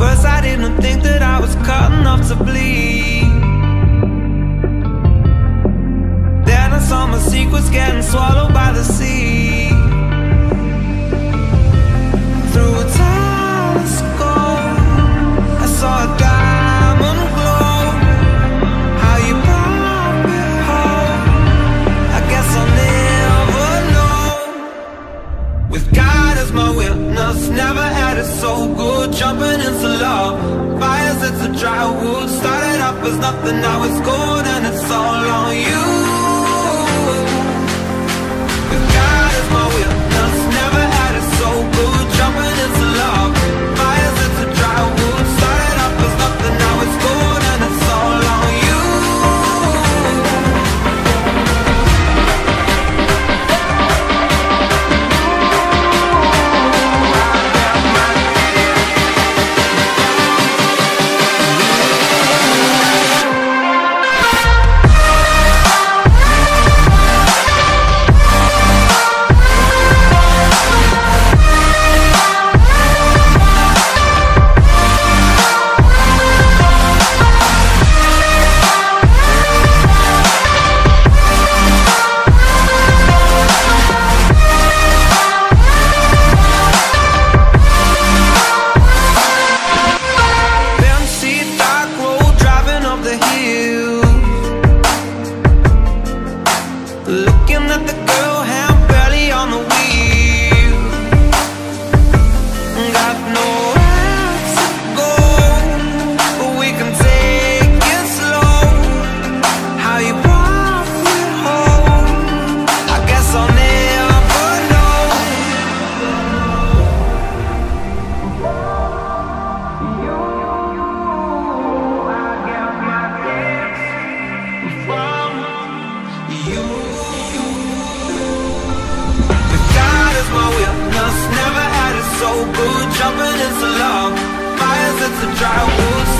First I didn't think that I was cut enough to bleed. Then I saw my secrets getting swallowed by the sea. else Never had it so good. Jumping into love Fires, it's a dry wood. Started off as nothing Now it's gold and it's all on you. so good, jumping into love. My hands a dry wood.